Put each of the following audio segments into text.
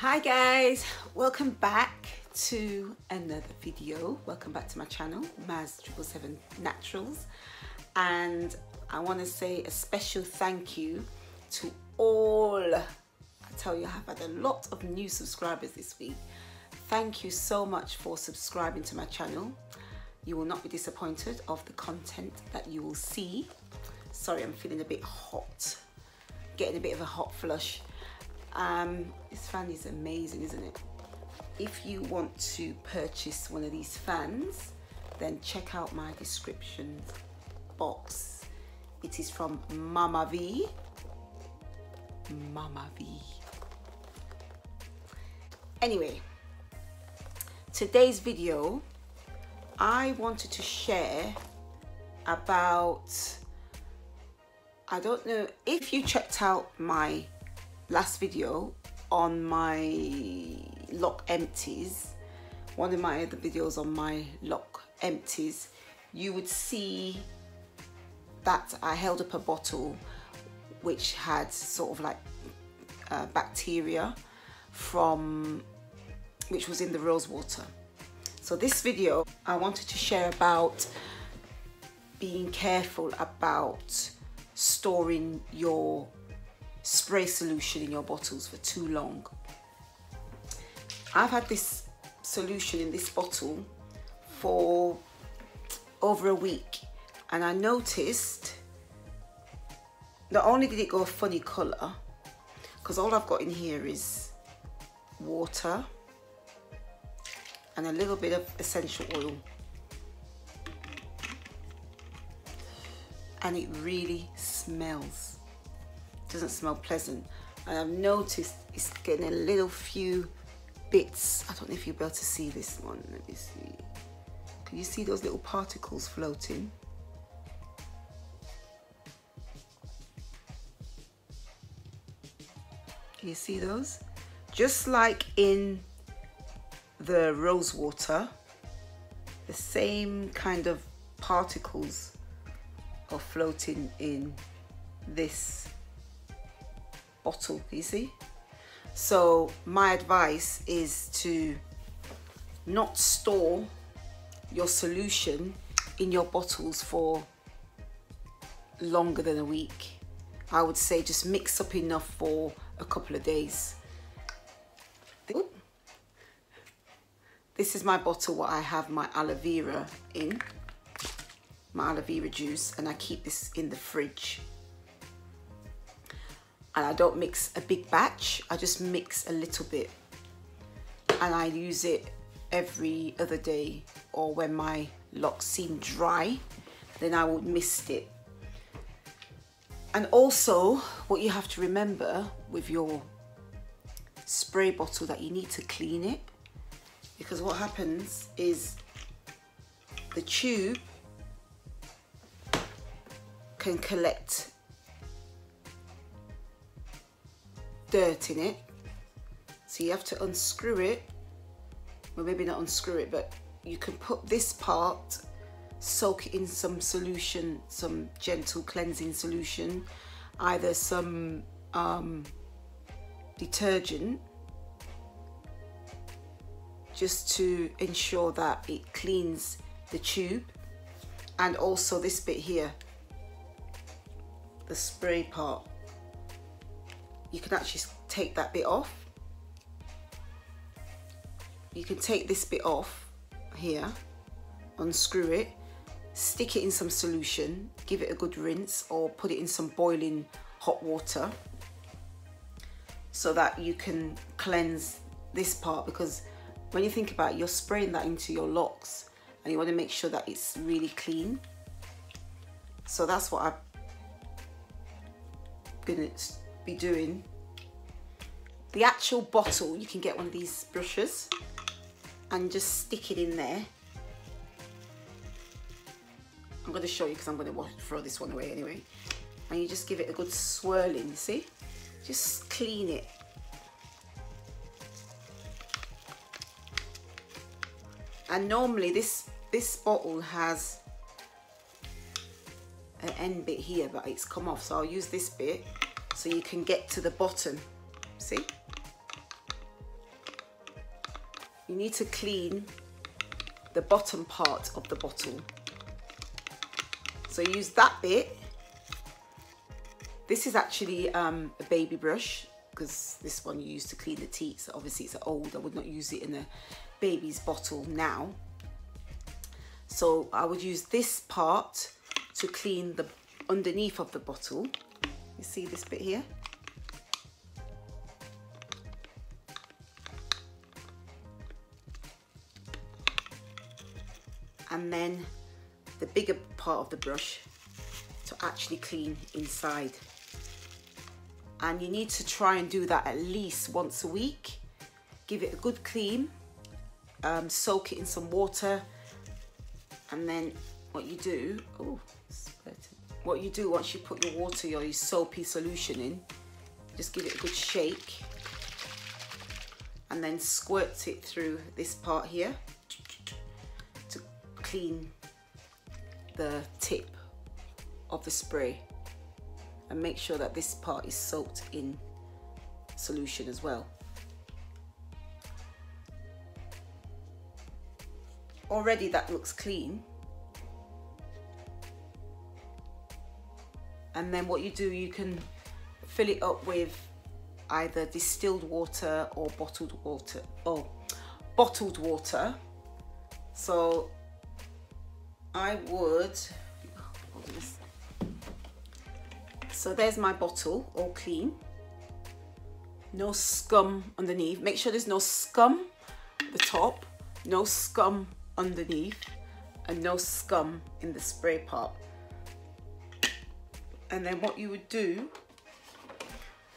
Hi guys, welcome back to another video. Welcome back to my channel, Mazz 777 Naturals. And I want to say a special thank you to all, I tell you, I have had a lot of new subscribers this week. Thank you so much for subscribing to my channel. You will not be disappointed of the content that you will see. Sorry, I'm feeling a bit hot, getting a bit of a hot flush. Um, this fan is amazing, isn't it? If you want to purchase one of these fans, then check out my description box. It is from Mama V. Mama V. Anyway, today's video, I wanted to share about, I don't know if you checked out my last video on my lock empties. One of my other videos on my lock empties. You would see that I held up a bottle which had sort of like uh, bacteria from which was in the rose water. So this video I wanted to share about being careful about storing your spray solution in your bottles for too long. I've had this solution in this bottle for over a week and I noticed not only did it go a funny colour because all I've got in here is water and a little bit of essential oil and it really smells doesn't smell pleasant. And I've noticed it's getting a little few bits. I don't know if you'll be able to see this one. Let me see. Can you see those little particles floating? Can you see those? Just like in the rose water the same kind of particles are floating in this bottle, you see? So my advice is to not store your solution in your bottles for longer than a week. I would say just mix up enough for a couple of days. This is my bottle what I have my aloe vera in, my aloe vera juice, and I keep this in the fridge and I don't mix a big batch I just mix a little bit. And I use it every other day or when my locks seem dry then I would mist it. And also what you have to remember with your spray bottle that you need to clean it because what happens is the tube can collect dirt in it. So you have to unscrew it. Well, maybe not unscrew it, but you can put this part, soak it in some solution, some gentle cleansing solution, either some um, detergent, just to ensure that it cleans the tube and also this bit here the spray part you can actually take that bit off. You can take this bit off here, unscrew it, stick it in some solution, give it a good rinse or put it in some boiling hot water so that you can cleanse this part because when you think about it, you're spraying that into your locks and you want to make sure that it's really clean. So that's what I'm gonna be doing. The actual bottle, you can get one of these brushes and just stick it in there. I'm going to show you because I'm going to throw this one away anyway. And you just give it a good swirling, see? Just clean it. And normally this, this bottle has an end bit here, but it's come off. So I'll use this bit so you can get to the bottom see you need to clean the bottom part of the bottle. So use that bit. This is actually um, a baby brush because this one you use to clean the teeth. So obviously it's old. I would not use it in a baby's bottle now. So I would use this part to clean the underneath of the bottle. You see this bit here? and then the bigger part of the brush to actually clean inside and you need to try and do that at least once a week give it a good clean um, soak it in some water and then what you do oh what you do once you put your water your soapy solution in just give it a good shake and then squirt it through this part here to clean the tip of the spray and make sure that this part is soaked in solution as well. Already that looks clean. And then what you do, you can fill it up with either distilled water or bottled water. Oh, bottled water. So I would, so there's my bottle all clean. No scum underneath. Make sure there's no scum at the top, no scum underneath, and no scum in the spray part. And then what you would do,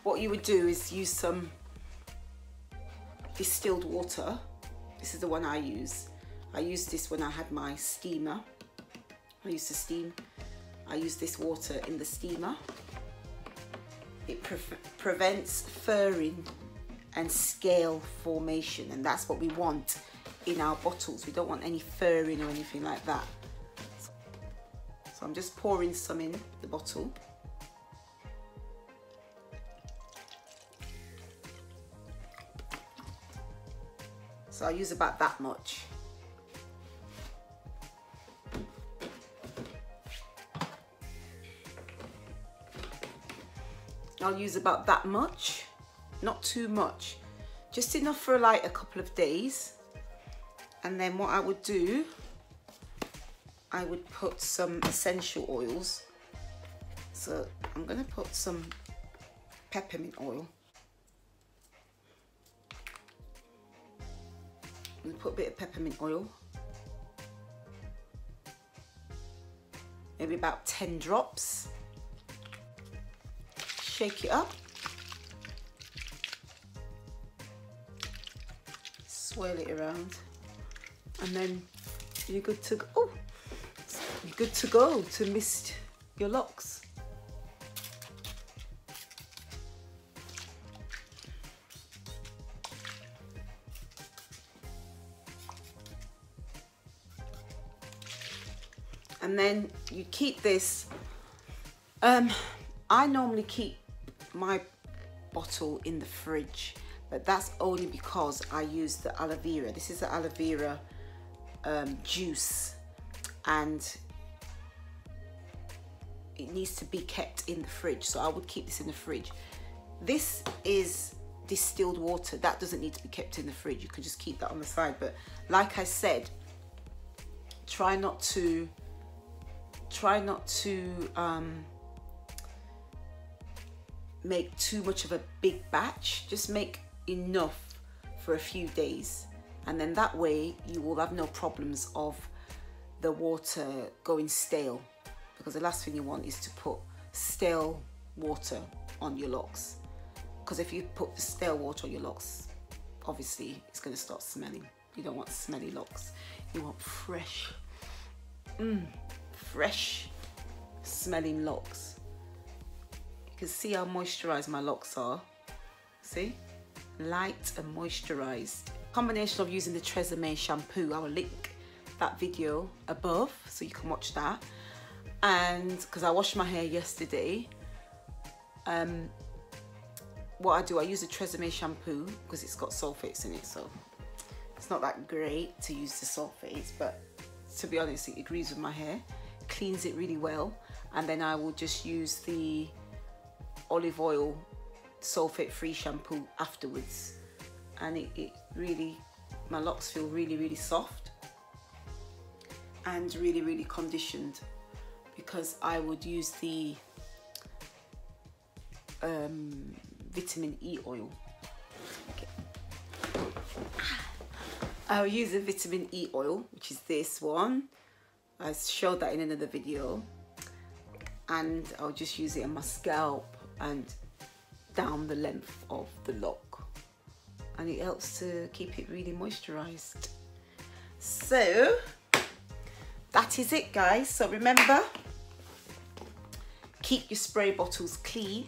what you would do is use some distilled water. This is the one I use. I used this when I had my steamer I used to steam. I use this water in the steamer. It pre prevents furring and scale formation and that's what we want in our bottles. We don't want any furring or anything like that. So I'm just pouring some in the bottle. So I'll use about that much. I'll use about that much, not too much, just enough for like a couple of days. And then what I would do, I would put some essential oils. So I'm gonna put some peppermint oil. Put a bit of peppermint oil. Maybe about 10 drops shake it up. Swirl it around. And then you're good to go. Oh, good to go to mist your locks. and then you keep this. Um, I normally keep my bottle in the fridge but that's only because I use the aloe vera. This is the aloe vera um, juice. And it needs to be kept in the fridge so I would keep this in the fridge this is distilled water that doesn't need to be kept in the fridge you can just keep that on the side but like I said try not to try not to um, make too much of a big batch. Just make enough for a few days. And then that way you will have no problems of the water going stale. Because the last thing you want is to put stale water on your locks. Because if you put stale water on your locks, obviously it's going to start smelling. You don't want smelly locks. You want fresh, mm, fresh smelling locks you can see how moisturized my locks are. See? Light and moisturized. Combination of using the Tresemme shampoo. I will link that video above so you can watch that. And because I washed my hair yesterday, um, what I do, I use the Tresemme shampoo because it's got sulfates in it. So it's not that great to use the sulfates but to be honest it agrees with my hair cleans it really well and then I will just use the olive oil sulfate free shampoo afterwards and it, it really my locks feel really really soft and really really conditioned because I would use the um, vitamin E oil. Okay. I'll use the vitamin E oil which is this one. I showed that in another video. And I'll just use it on my scalp and down the length of the lock. And it helps to keep it really moisturized. So that is it guys. So remember keep your spray bottles clean.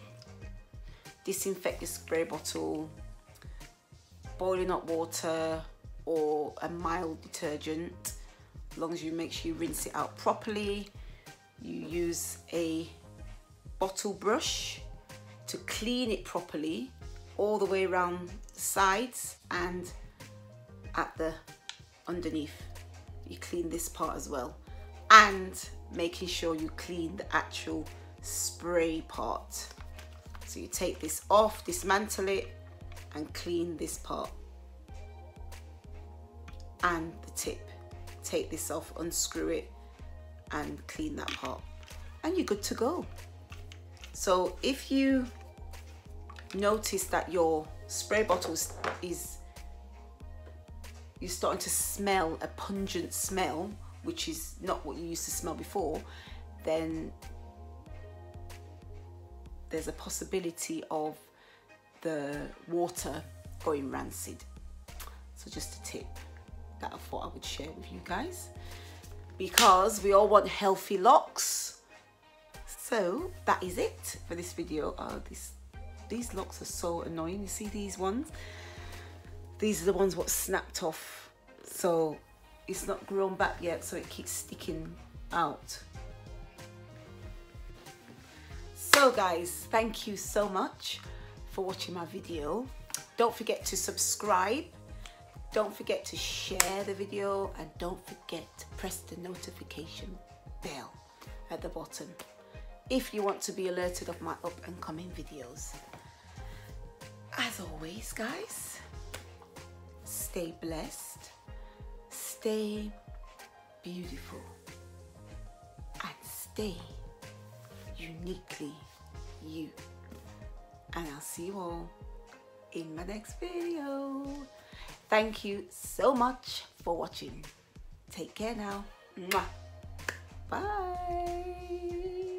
Disinfect your spray bottle. Boiling hot water or a mild detergent. As long as you make sure you rinse it out properly you use a bottle brush to clean it properly all the way around the sides and at the underneath. You clean this part as well. And making sure you clean the actual spray part so you take this off dismantle it and clean this part and the tip. Take this off unscrew it and clean that part and you're good to go. So if you notice that your spray bottle is you're starting to smell a pungent smell which is not what you used to smell before then there's a possibility of the water going rancid. So just a tip that I thought I would share with you guys. Because we all want healthy locks. So that is it for this video. Oh this these locks are so annoying. You see these ones? These are the ones what snapped off. So it's not grown back yet so it keeps sticking out so guys thank you so much for watching my video. Don't forget to subscribe. Don't forget to share the video. And don't forget to press the notification bell at the bottom if you want to be alerted of my up and coming videos. As always guys, stay blessed, stay beautiful and stay uniquely you. And I'll see you all in my next video. Thank you so much for watching. Take care now. Mwah. Bye.